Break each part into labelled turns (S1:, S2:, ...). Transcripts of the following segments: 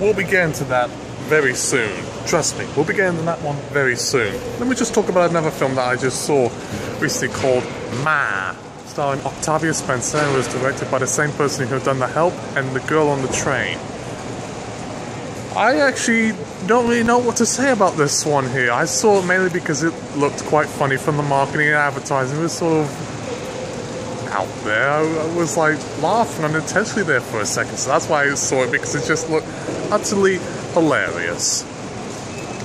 S1: we'll be getting to that very soon. Trust me, we'll be getting to that one very soon. Let me just talk about another film that I just saw recently called Ma, starring Octavia Spencer and was directed by the same person who have done The Help and The Girl on the Train. I actually don't really know what to say about this one here. I saw it mainly because it looked quite funny from the marketing and advertising. It was sort of out there. I was like laughing unintentionally there for a second, so that's why I saw it because it just looked utterly hilarious.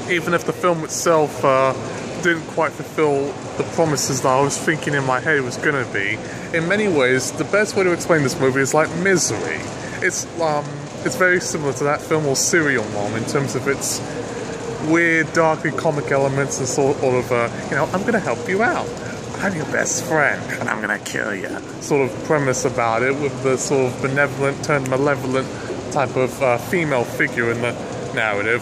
S1: Even if the film itself uh, didn't quite fulfill the promises that I was thinking in my head it was gonna be, in many ways, the best way to explain this movie is like Misery. It's um, it's very similar to that film or Serial Mom in terms of its weird, darkly comic elements and sort of, uh, you know, I'm gonna help you out. I'm your best friend, and I'm gonna kill you. Sort of premise about it, with the sort of benevolent turned malevolent type of uh, female figure in the narrative.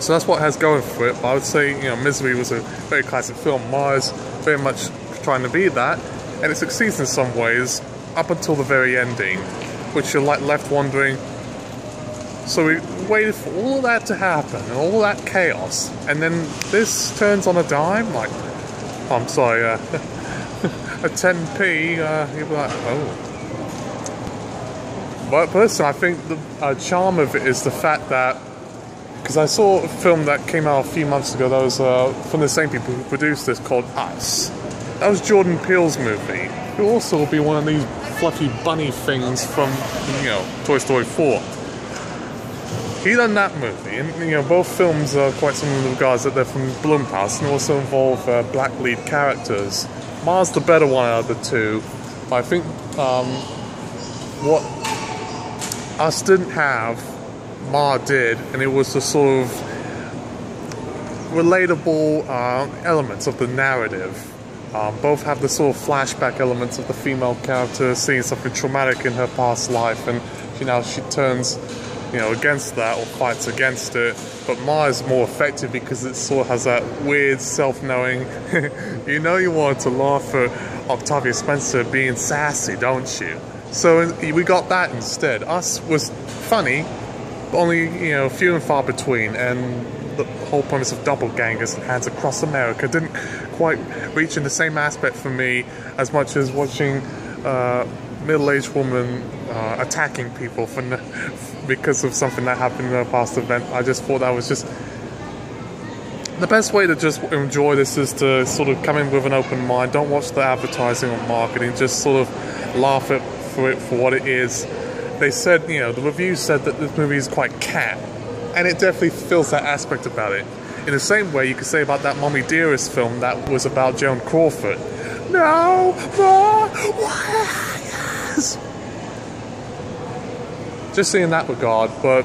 S1: So that's what has going for it. But I would say, you know, Misery was a very classic film. Ma's very much trying to be that, and it succeeds in some ways up until the very ending, which you're like left wondering. So we waited for all that to happen and all that chaos, and then this turns on a dime. Like, I'm sorry, uh, a 10p. Uh, you'd be like, oh. But personally, I think the uh, charm of it is the fact that because I saw a film that came out a few months ago that was uh, from the same people who produced this called Us. That was Jordan Peele's movie, who also will be one of these fluffy bunny things from, you know, Toy Story 4. He done that movie, and you know both films are quite similar in regards that they're from Blumhouse and also involve uh, black lead characters. Ma's the better one out of the two, I think um, what Us didn't have, Ma did, and it was the sort of relatable uh, elements of the narrative. Um, both have the sort of flashback elements of the female character seeing something traumatic in her past life, and you know she turns, you know, against that or fights against it. But Ma is more effective because it sort of has that weird self-knowing. you know, you wanted to laugh at Octavia Spencer being sassy, don't you? So we got that instead. Us was funny, only you know few and far between, and the whole premise of doppelgangers and hands across America didn't quite reach in the same aspect for me as much as watching uh, middle-aged woman uh, attacking people for because of something that happened in a past event. I just thought that was just the best way to just enjoy this is to sort of come in with an open mind. Don't watch the advertising or marketing. Just sort of laugh at for it for what it is. They said, you know, the reviews said that this movie is quite cat, and it definitely feels that aspect about it. In the same way, you could say about that Mommy Dearest film that was about Joan Crawford. No, no, yes. Just in that regard, but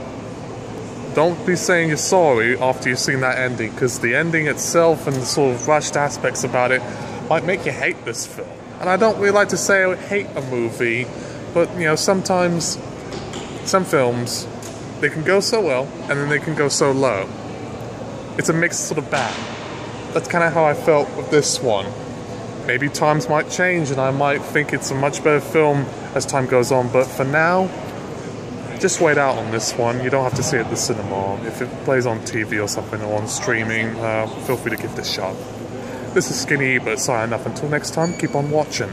S1: don't be saying you're sorry after you've seen that ending, because the ending itself and the sort of rushed aspects about it might make you hate this film. And I don't really like to say I hate a movie, but you know, sometimes some films they can go so well and then they can go so low. It's a mixed sort of bag. That's kind of how I felt with this one. Maybe times might change and I might think it's a much better film as time goes on, but for now, just wait out on this one. You don't have to see it at the cinema. If it plays on TV or something or on streaming, uh, feel free to give this a shot. This is Skinny, but signing off. Until next time, keep on watching.